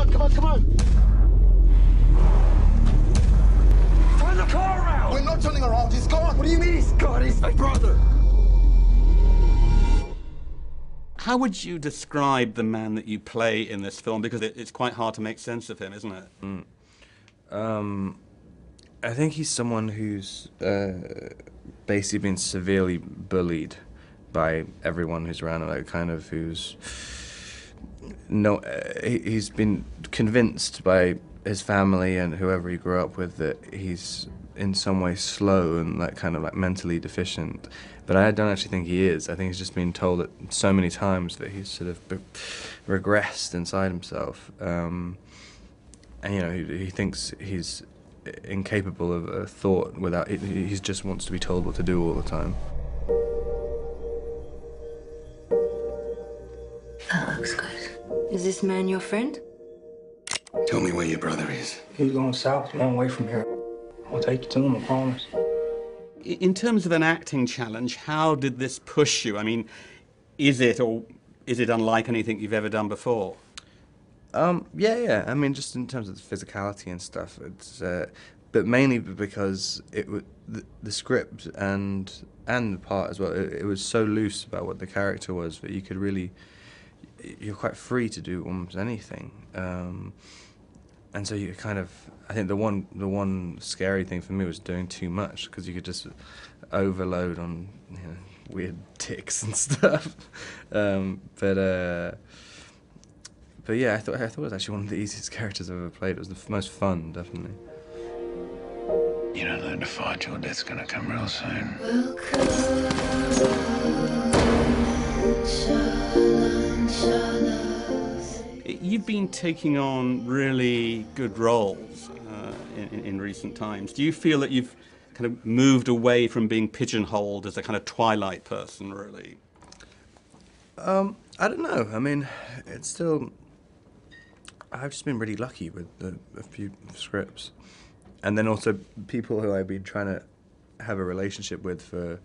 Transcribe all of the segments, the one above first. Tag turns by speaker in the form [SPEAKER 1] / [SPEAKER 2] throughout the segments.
[SPEAKER 1] on, come on, come on.
[SPEAKER 2] Turn the car around!
[SPEAKER 1] We're not turning around. He's gone.
[SPEAKER 2] What do you mean he's gone? He's my brother.
[SPEAKER 3] How would you describe the man that you play in this film? Because it, it's quite hard to make sense of him, isn't it?
[SPEAKER 4] Um, I think he's someone who's uh, basically been severely bullied by everyone who's around him, like kind of who's no, uh, he, he's been convinced by his family and whoever he grew up with that he's in some way slow and like kind of like mentally deficient. But I don't actually think he is. I think he's just been told it so many times that he's sort of regressed inside himself. Um, and you know he, he thinks he's incapable of a thought without he, he just wants to be told what to do all the time
[SPEAKER 5] Is this man your friend?
[SPEAKER 2] Tell me where your brother is.
[SPEAKER 6] He's going south, a long way from here. I'll take you to him, I promise.
[SPEAKER 3] In terms of an acting challenge, how did this push you? I mean, is it or is it unlike anything you've ever done before?
[SPEAKER 4] um yeah yeah i mean just in terms of the physicality and stuff it's uh, but mainly because it was the, the script and and the part as well it, it was so loose about what the character was that you could really you're quite free to do almost anything um and so you kind of i think the one the one scary thing for me was doing too much because you could just overload on you know, weird tics and stuff um but uh but yeah, I thought I thought it was actually one of the easiest characters I've ever played. It was the f- most fun, definitely.
[SPEAKER 2] You don't learn to fight, your death's gonna come real soon.
[SPEAKER 3] You've been taking on really good roles uh, in, in recent times. Do you feel that you've kind of moved away from being pigeonholed as a kind of twilight person, really?
[SPEAKER 4] Um, I don't know. I mean, it's still. I've just been really lucky with the, a few scripts, and then also people who I've been trying to have a relationship with for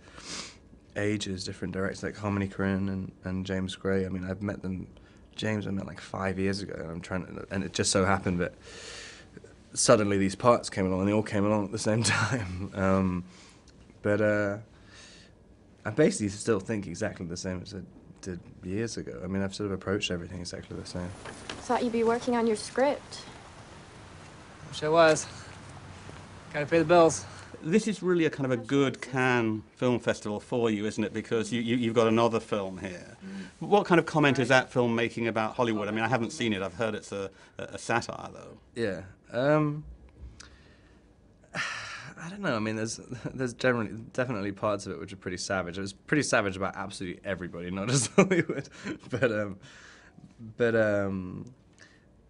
[SPEAKER 4] ages. Different directors like Harmony Korine and, and James Gray. I mean, I've met them. James I met like five years ago, and I'm trying to, and it just so happened that suddenly these parts came along, and they all came along at the same time. Um, but uh, I basically still think exactly the same as I did years ago. I mean, I've sort of approached everything exactly the same.
[SPEAKER 7] Thought you'd be working on your script.
[SPEAKER 8] Wish I was. Gotta pay the bills.
[SPEAKER 3] This is really a kind of a good Cannes Film Festival for you, isn't it? Because you, you, you've got another film here. What kind of comment is that film making about Hollywood? I mean, I haven't seen it. I've heard it's a, a a satire, though.
[SPEAKER 4] Yeah. Um, I don't know. I mean, there's there's generally definitely parts of it which are pretty savage. It was pretty savage about absolutely everybody, not just Hollywood. But um, but um,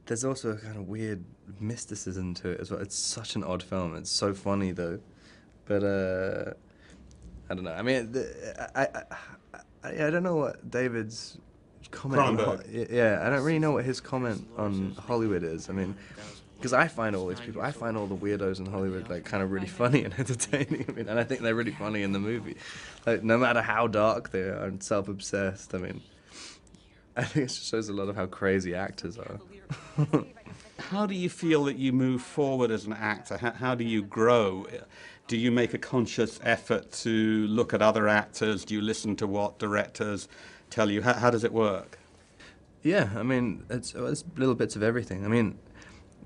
[SPEAKER 4] there's also a kind of weird mysticism to it as well. It's such an odd film. It's so funny though, but uh, I don't know. I mean, the, I, I, I I don't know what David's comment. On, yeah, I don't really know what his comment on Hollywood is. I mean, because I find all these people, I find all the weirdos in Hollywood like kind of really funny and entertaining. I mean, and I think they're really funny in the movie. Like no matter how dark they are and self-obsessed. I mean, I think it just shows a lot of how crazy actors are.
[SPEAKER 3] How do you feel that you move forward as an actor? How, how do you grow? Do you make a conscious effort to look at other actors? Do you listen to what directors tell you? How, how does it work?
[SPEAKER 4] Yeah, I mean, it's, it's little bits of everything. I mean,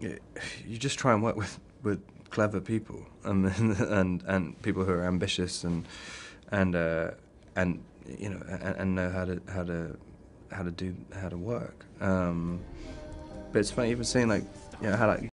[SPEAKER 4] you just try and work with, with clever people and and and people who are ambitious and and uh, and you know and, and know how to how to how to do how to work. Um, but it's funny even seeing like you know how like